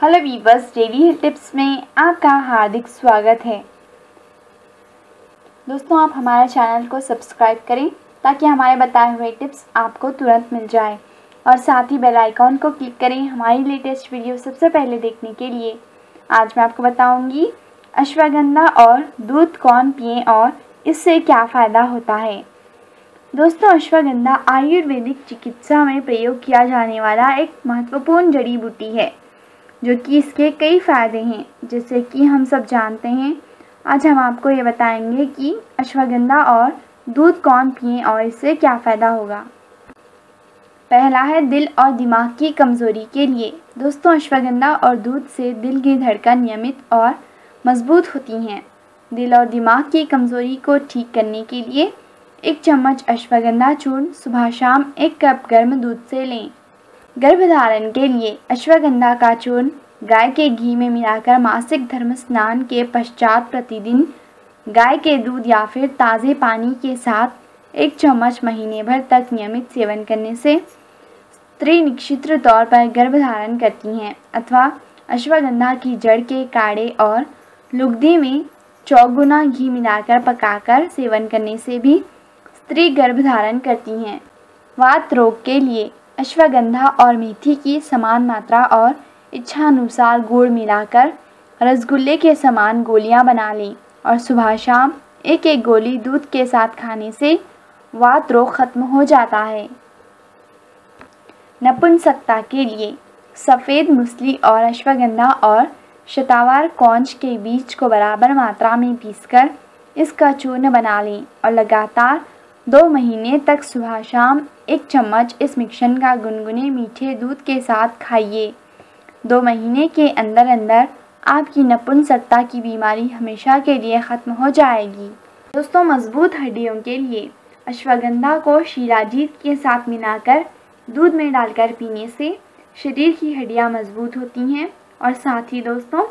Hello viewers daily tips में आपका हार्दिक स्वागत है। दोस्तों, आप हमारे चैनल को सब्सक्राइब करें ताकि हमारे बताए हुए टिप्स आपको तुरंत मिल जाए। और साथ ही बेल आइकॉन को क्लिक करें हमारी लेटेस्ट वीडियो सबसे पहले देखने के लिए। आज मैं आपको बताऊँगी अश्वगंधा और दूध कौन पिए और इससे क्या फ़ायदा होता है। दोस्तों, अश्वगंधा आयुर्वेदिक चिकित्सा में प्रयोग किया जाने वाला एक महत्वपूर्ण जड़ी बूटी है। जो कि इसके कई फ़ायदे हैं, जैसे कि हम सब जानते हैं। आज हम आपको ये बताएँगे कि अश्वगंधा और दूध कौन पिए और इससे क्या फ़ायदा होगा। पहला है दिल और दिमाग की कमज़ोरी के लिए। दोस्तों, अश्वगंधा और दूध से दिल की धड़कन नियमित और मज़बूत होती हैं। दिल और दिमाग की कमज़ोरी को ठीक करने के लिए एक चम्मच अश्वगंधा चूर्ण सुबह शाम एक कप गर्म दूध से लें। गर्भधारण के लिए अश्वगंधा का चूर्ण गाय के घी में मिलाकर मासिक धर्म स्नान के पश्चात प्रतिदिन गाय के दूध या फिर ताज़े पानी के साथ एक चम्मच महीने भर तक नियमित सेवन करने से स्त्री निश्चित तौर पर गर्भधारण करती हैं अथवा अश्वगंधा की जड़ के काढ़े और लुगदी में चौगुना घी मिलाकर पकाकर सेवन करने से भी स्त्री गर्भधारण करती हैं। वात रोग के लिए अश्वगंधा और मेथी की समान मात्रा और इच्छानुसार गुड़ मिलाकर रसगुल्ले के समान गोलियाँ बना लें और सुबह शाम एक एक गोली दूध के साथ खाने से वात रोग खत्म हो जाता है। नपुंसकता के लिए सफ़ेद मूसली और अश्वगंधा और शतावार कौंच के बीज को बराबर मात्रा में पीसकर इसका चूर्ण बना लें और लगातार दो महीने तक सुबह शाम एक चम्मच इस मिक्सन का गुनगुने मीठे दूध के साथ खाइए। दो महीने के अंदर अंदर आपकी नपुंसकता की बीमारी हमेशा के लिए ख़त्म हो जाएगी। दोस्तों, मज़बूत हड्डियों के लिए अश्वगंधा को शिलाजीत के साथ मिलाकर दूध में डालकर पीने से शरीर की हड्डियाँ मज़बूत होती हैं और साथ ही दोस्तों,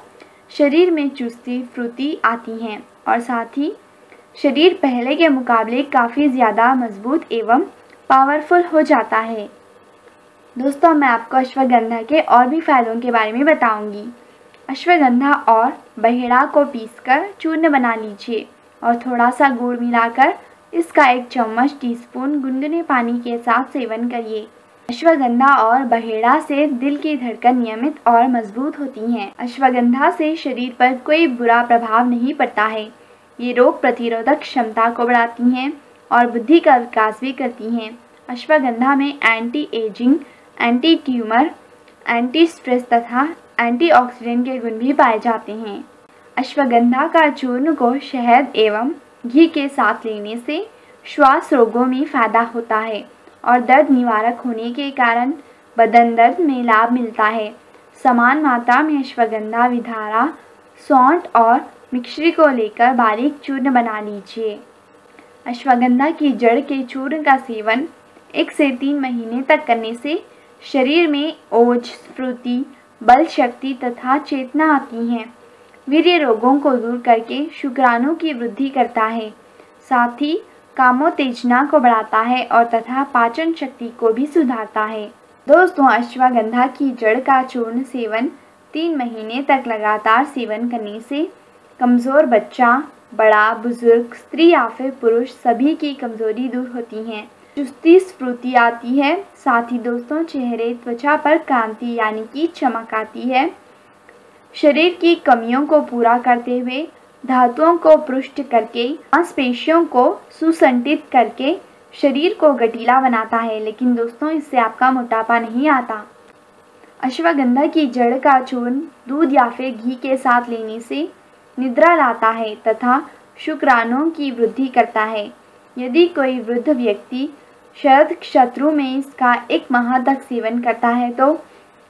शरीर में चुस्ती फ्रुती आती हैं और साथ ही शरीर पहले के मुकाबले काफ़ी ज़्यादा मज़बूत एवं पावरफुल हो जाता है। दोस्तों, मैं आपको अश्वगंधा के और भी फ़ायदों के बारे में बताऊँगी। अश्वगंधा और बहेड़ा को पीसकर चूर्ण बना लीजिए और थोड़ा सा गुड़ मिलाकर इसका एक चम्मच टीस्पून गुनगुने पानी के साथ सेवन करिए। अश्वगंधा और बहेड़ा से दिल की धड़कन नियमित और मज़बूत होती हैं। अश्वगंधा से शरीर पर कोई बुरा प्रभाव नहीं पड़ता है। ये रोग प्रतिरोधक क्षमता को बढ़ाती हैं और बुद्धि का विकास भी करती हैं। अश्वगंधा में anti ageing anti tumour anti stress तथा एंटीऑक्सीडेंट के गुण भी पाए जाते हैं। अश्वगंधा का चूर्ण को शहद एवं घी के साथ लेने से श्वास रोगों में फ़ायदा होता है और दर्द निवारक होने के कारण बदन दर्द में लाभ मिलता है। समान मात्रा में अश्वगंधा विधारा, सौंठ और मिक्सरी को लेकर बारीक चूर्ण बना लीजिए। अश्वगंधा की जड़ के चूर्ण का सेवन एक से तीन महीने तक करने से शरीर में ओज, स्फूर्ति, बल शक्ति तथा चेतना आती हैं। वीर्य रोगों को दूर करके शुक्राणु की वृद्धि करता है। साथ ही कामोत्तेजना को बढ़ाता है और तथा पाचन शक्ति को भी सुधारता है। दोस्तों, अश्वगंधा की जड़ का चूर्ण सेवन तीन महीने तक लगातार सेवन करने से कमज़ोर बच्चा, बड़ा, बुज़ुर्ग, स्त्री या फिर पुरुष सभी की कमज़ोरी दूर होती हैं। चुस्ती स्फूर्ति आती है, साथ ही दोस्तों चेहरे, त्वचा पर क्रांति यानी कि चमक आती है। शरीर की कमियों को पूरा करते हुए, धातुओं को पृष्ठ करके, मांसपेशियों को सुसंटित करके शरीर को गटीला बनाता है, लेकिन दोस्तों इससे आपका मोटापा नहीं आता। अश्वगंधा की जड़ का चूर्ण दूध या फिर घी के साथ लेने से निद्रा लाता है तथा शुक्राणुओं की वृद्धि करता है। यदि कोई वृद्ध व्यक्ति शरद शत्रु में इसका एक माह तक सेवन करता है तो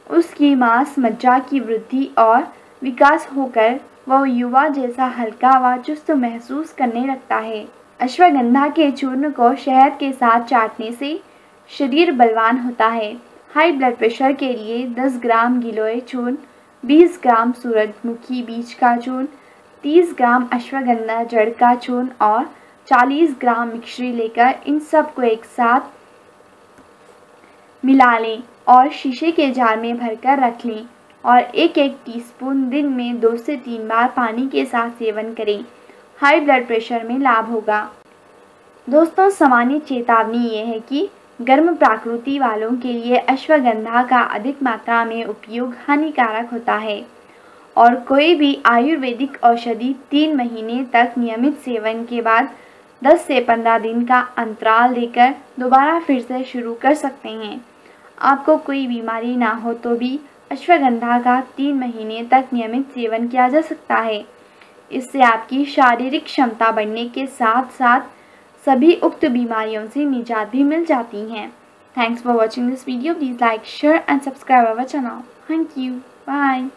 उसकी मांस मज्जा की वृद्धि और विकास होकर वह युवा जैसा हल्का व चुस्त महसूस करने लगता है। अश्वगंधा के चूर्ण को शहद के साथ चाटने से शरीर बलवान होता है। हाई ब्लड प्रेशर के लिए 10 ग्राम गिलोय चूर्ण 20 ग्राम सूरजमुखी बीज का चूर्ण 30 ग्राम अश्वगंधा जड़ का चूर्ण और 40 ग्राम मिक्सरी लेकर इन सबको एक साथ मिला लें और शीशे के जार में भरकर रख लें और एक एक टीस्पून दिन में दो से तीन बार पानी के साथ सेवन करें। हाई ब्लड प्रेशर में लाभ होगा। दोस्तों, सामान्य चेतावनी ये है कि गर्म प्रकृति वालों के लिए अश्वगंधा का अधिक मात्रा में उपयोग हानिकारक होता है। और कोई भी आयुर्वेदिक औषधि तीन महीने तक नियमित सेवन के बाद 10 से 15 दिन का अंतराल देकर दोबारा फिर से शुरू कर सकते हैं। आपको कोई बीमारी ना हो तो भी अश्वगंधा का तीन महीने तक नियमित सेवन किया जा सकता है। इससे आपकी शारीरिक क्षमता बढ़ने के साथ साथ सभी उक्त बीमारियों से निजात भी मिल जाती हैं। Thanks for watching this video please like share and subscribe our channel thank you bye